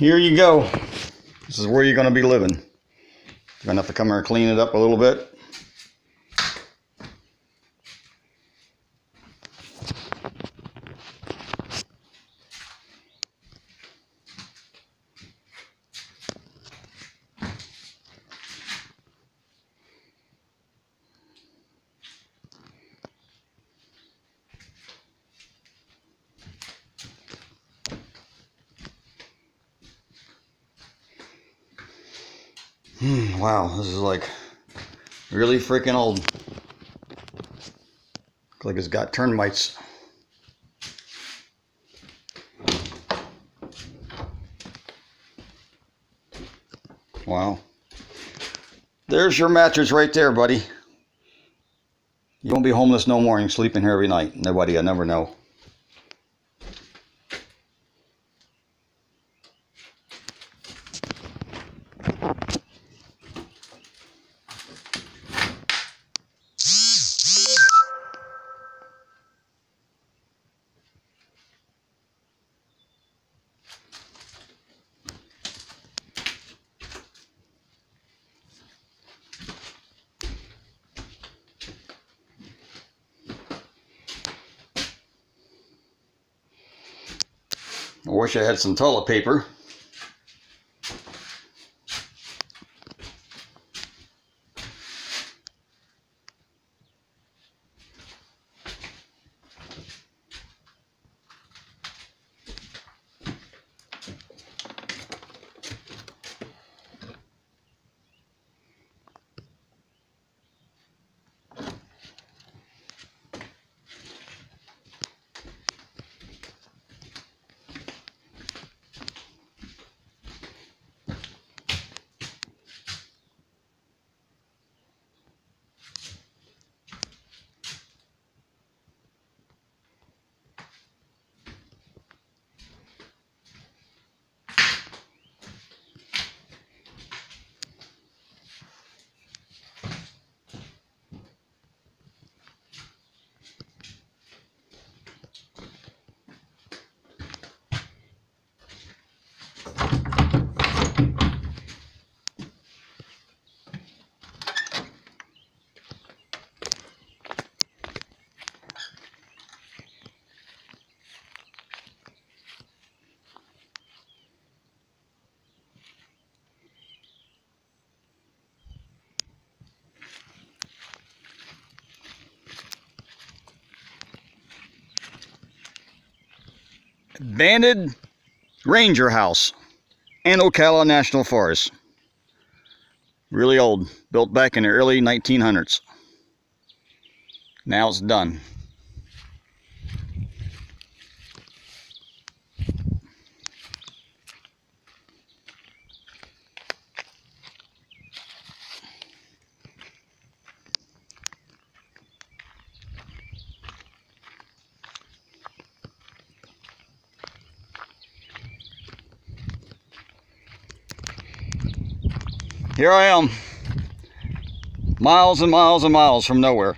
here you go. This is where you're going to be living. You're going to have to come here and clean it up a little bit. Hmm, wow, this is like really freaking old. Look like it's got termites. Wow. There's your mattress right there, buddy. You won't be homeless no more. You sleep in here every night. Nobody, I never know. I wish I had some toilet paper. Banded Ranger House in Ocala National Forest. Really old, built back in the early 1900s. Now it's done. Here I am. Miles and miles and miles from nowhere.